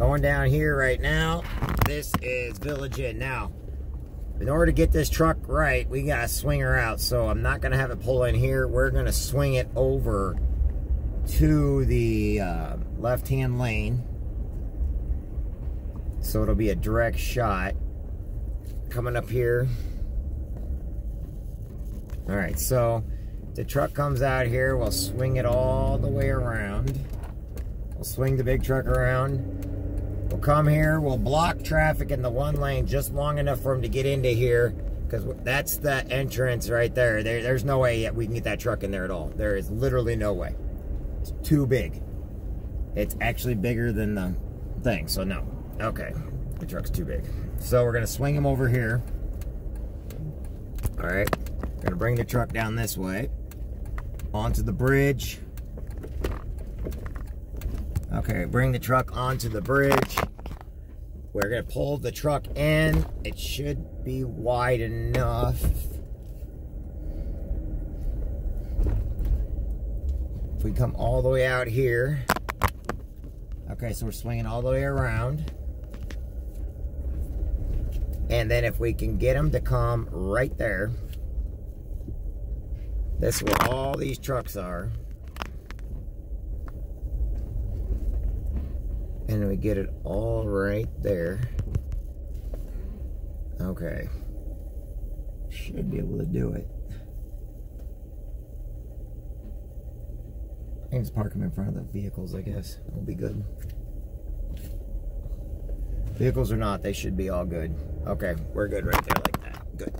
Going down here right now, this is Village Inn. Now, in order to get this truck right, we gotta swing her out. So I'm not gonna have it pull in here. We're gonna swing it over to the uh, left-hand lane. So it'll be a direct shot. Coming up here. All right, so the truck comes out here. We'll swing it all the way around. We'll swing the big truck around. We'll come here. We'll block traffic in the one lane just long enough for him to get into here because that's the entrance right there. there. There's no way we can get that truck in there at all. There is literally no way. It's too big. It's actually bigger than the thing, so no. Okay, the truck's too big. So we're gonna swing him over here. All right, gonna bring the truck down this way onto the bridge. Okay, bring the truck onto the bridge. We're gonna pull the truck in. It should be wide enough. If we come all the way out here. Okay, so we're swinging all the way around. And then if we can get them to come right there. This is where all these trucks are. And we get it all right there. Okay. Should be able to do it. I just park them in front of the vehicles, I guess. It'll be good. Vehicles or not, they should be all good. Okay, we're good right there.